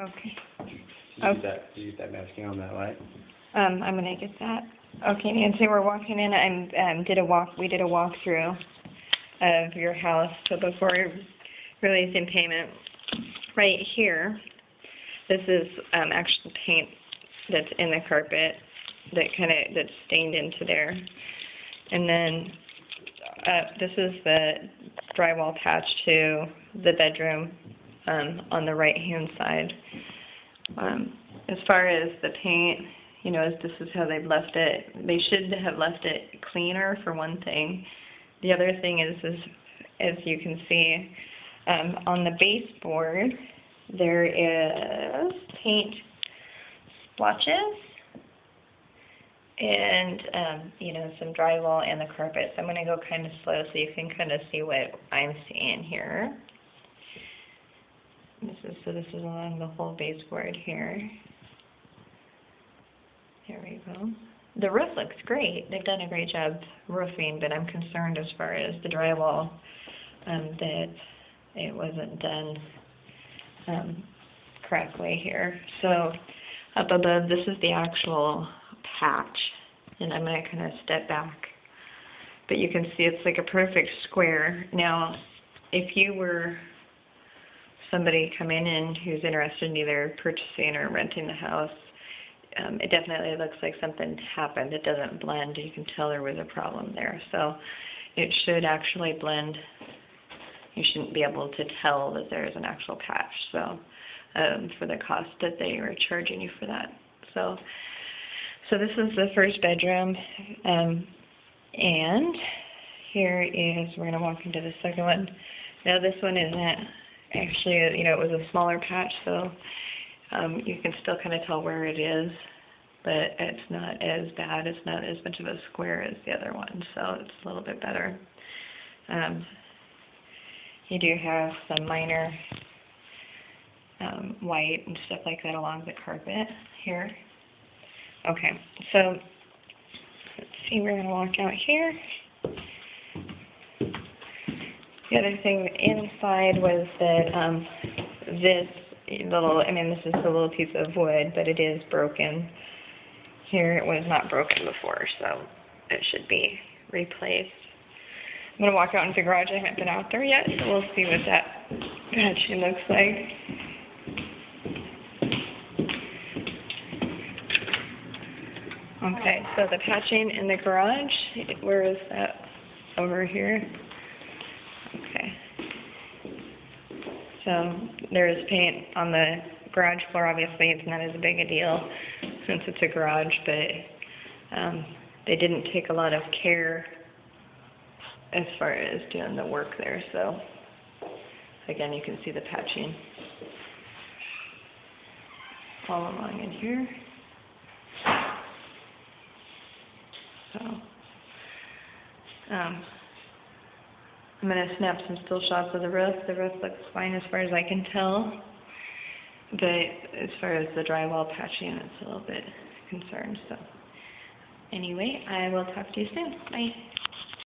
Okay. You use that, you use that masking on that light? Um, I'm gonna get that. Okay, Nancy, we're walking in, I'm, um, did a walk, we did a walkthrough of your house, so before releasing payment, right here, this is, um, actual paint that's in the carpet that kinda, that's stained into there. And then, uh, this is the drywall patch to the bedroom, um, on the right-hand side. Um, as far as the paint, you know, as this is how they've left it. They should have left it cleaner for one thing. The other thing is, is as you can see, um, on the baseboard, there is paint splotches and, um, you know, some drywall and the carpet. So I'm going to go kind of slow so you can kind of see what I'm seeing here. This is, so this is along the whole baseboard here. There we go. The roof looks great. They've done a great job roofing, but I'm concerned as far as the drywall, um, that it wasn't done, um, correctly here. So up above, this is the actual patch, and I'm gonna kind of step back. But you can see it's like a perfect square. Now, if you were somebody coming in who's interested in either purchasing or renting the house, um, it definitely looks like something happened. It doesn't blend. You can tell there was a problem there. So it should actually blend. You shouldn't be able to tell that there is an actual patch. So um, for the cost that they were charging you for that. So so this is the first bedroom, um, and here is we're gonna walk into the second one. Now this one isn't actually, you know, it was a smaller patch, so um, you can still kind of tell where it is, but it's not as bad. It's not as much of a square as the other one, so it's a little bit better. Um, you do have some minor um, white and stuff like that along the carpet here. Okay, so let's see, we're going to walk out here. The other thing inside was that um, this little, I mean, this is a little piece of wood, but it is broken. Here it was not broken before, so it should be replaced. I'm going to walk out into the garage. I haven't been out there yet, so we'll see what that patching looks like. Okay, so the patching in the garage, where is that? Over here? Okay. So there is paint on the garage floor. Obviously, it's not as big a deal since it's a garage, but um, they didn't take a lot of care as far as doing the work there. So again, you can see the patching all along in here. So um, I'm going to snap some still shots of the roof. The roof looks fine as far as I can tell. But as far as the drywall patching, it's a little bit concerned. So anyway, I will talk to you soon. Bye.